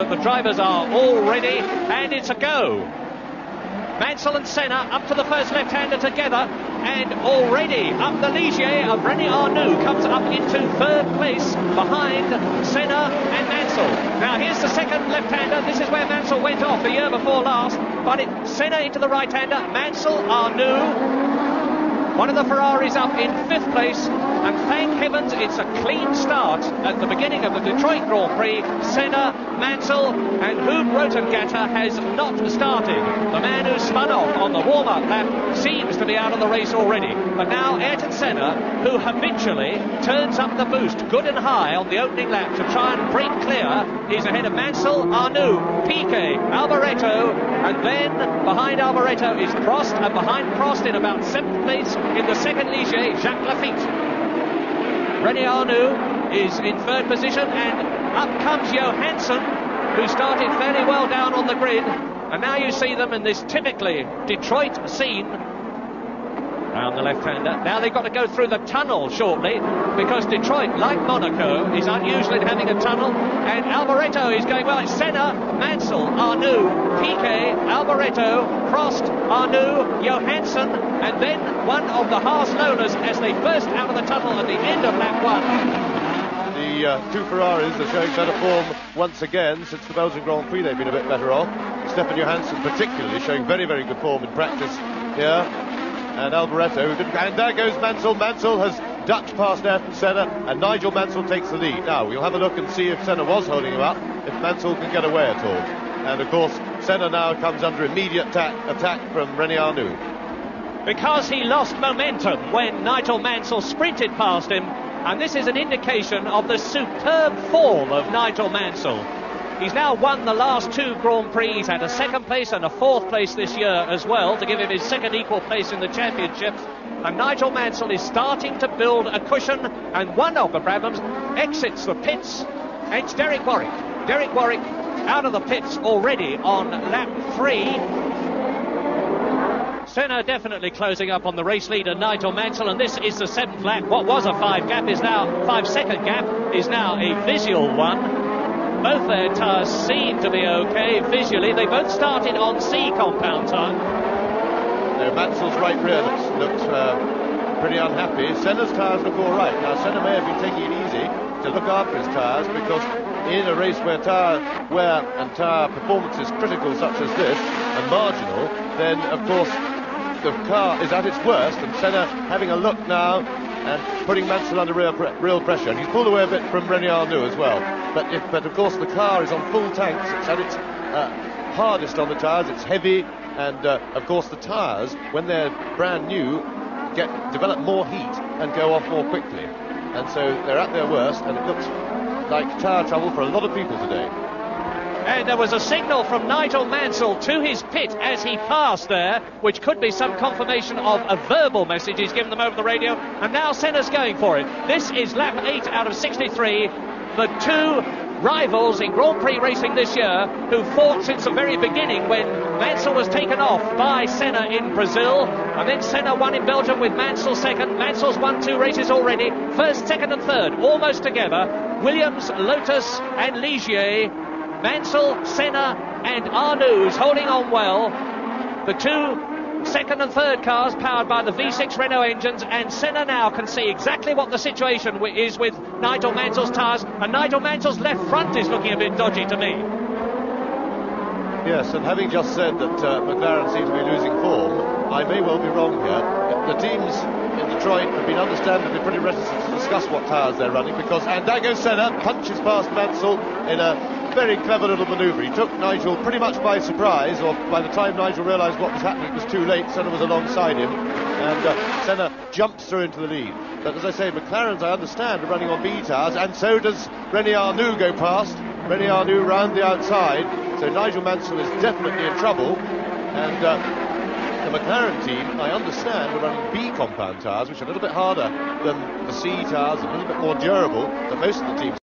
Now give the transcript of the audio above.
The drivers are all ready, and it's a go. Mansell and Senna up to the first left-hander together, and already up the Ligier of René Arnoux comes up into third place behind Senna and Mansell. Now here's the second left-hander. This is where Mansell went off the year before last, but it, Senna into the right-hander, Mansell, Arnoux, one of the Ferraris up in fifth place, and thank heavens it's a clean start at the beginning of the Detroit Grand Prix. Senna, Mansell, and Huub Rothengatter has not started. The man who spun off on the warm-up lap seems to be out of the race already. But now Ayrton Senna, who habitually turns up the boost good and high on the opening lap to try and break clear, is ahead of Mansell, Arnoux, Piquet, Alboreto, and then behind Alboreto is Prost, and behind Prost in about seventh place in the second Ligier, Jacques Laffite. René Arnoux is in third position, and up comes Johansson, who started fairly well down on the grid. And now you see them in this typically Detroit scene round the left-hander. Now they've got to go through the tunnel shortly because Detroit, like Monaco, is unusual in having a tunnel. And Alboreto is going well. It's Senna, Mansell, Arnoux, Piquet, Alboreto, Prost, Arnoux, Johansson, and then one of the Haas Lolas as they burst out of the tunnel at the end of lap one. The uh, two Ferraris are showing better form once again since the Belgian Grand Prix. They've been a bit better off. Stefan Johansson, particularly, showing very, very good form in practice here and Alboreto, and there goes Mansell. Mansell has ducked past Ayrton Senna, and Nigel Mansell takes the lead. Now, we'll have a look and see if Senna was holding him up, if Mansell can get away at all. And of course, Senna now comes under immediate attack, attack from René Arnoux. Because he lost momentum when Nigel Mansell sprinted past him, and this is an indication of the superb form of Nigel Mansell. He's now won the last two Grand Prix. Had a second place and a fourth place this year as well to give him his second equal place in the championship. And Nigel Mansell is starting to build a cushion, and one of the Brabhams exits the pits. It's Derek Warwick. Derek Warwick out of the pits already on lap three. Senna definitely closing up on the race leader Nigel Mansell, and this is the seventh lap. What was a five gap is now five second gap is now a visual one. Both their tyres seem to be okay visually. They both started on C compound time. No, Mansell's right rear looks, looks uh, pretty unhappy. Senna's tyres look all right. Now, Senna may have been taking it easy to look after his tyres because in a race where tyre wear and tyre performance is critical such as this and marginal, then of course the car is at its worst and Senna having a look now and putting Mansell under real, real pressure. And he's pulled away a bit from Arnoux as well. But, if, but of course the car is on full tanks. It's at its uh, hardest on the tyres. It's heavy, and uh, of course the tyres, when they're brand new, get develop more heat and go off more quickly. And so they're at their worst, and it looks like tyre trouble for a lot of people today. And there was a signal from Nigel Mansell to his pit as he passed there, which could be some confirmation of a verbal message he's given them over the radio. And now Senna's going for it. This is lap 8 out of 63. The two rivals in Grand Prix racing this year who fought since the very beginning when Mansell was taken off by Senna in Brazil. And then Senna won in Belgium with Mansell second. Mansell's won two races already. First, second, and third, almost together. Williams, Lotus, and Ligier Mansell, Senna, and Arnoux holding on well. The two second and third cars powered by the V6 Renault engines, and Senna now can see exactly what the situation is with Nigel Mansell's tyres, and Nigel Mansell's left front is looking a bit dodgy to me. Yes, and having just said that uh, McLaren seems to be losing form, I may well be wrong here. The teams in Detroit have been understandably pretty reticent to discuss what tyres they're running because Andago Senna punches past Mansell in a very clever little manoeuvre. He took Nigel pretty much by surprise, or by the time Nigel realised what was happening, it was too late. Senna was alongside him, and uh, Senna jumps through into the lead. But as I say, McLaren's, I understand, are running on B tyres, and so does René Arnoux go past. René Arnoux round the outside, so Nigel Mansell is definitely in trouble, and uh, the McLaren team, I understand, are running B compound tyres, which are a little bit harder than the C tyres, a little bit more durable, but most of the teams